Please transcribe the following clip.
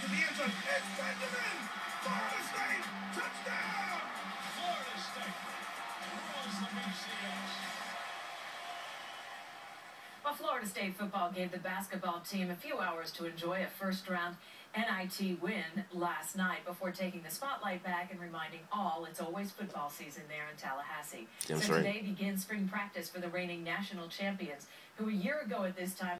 to the end zone. It's Benjamin! Florida State! Touchdown! Florida State the BCS. A Florida State football gave the basketball team a few hours to enjoy a first-round NIT win last night before taking the spotlight back and reminding all it's always football season there in Tallahassee. I'm so sorry. today begins spring practice for the reigning national champions, who a year ago at this time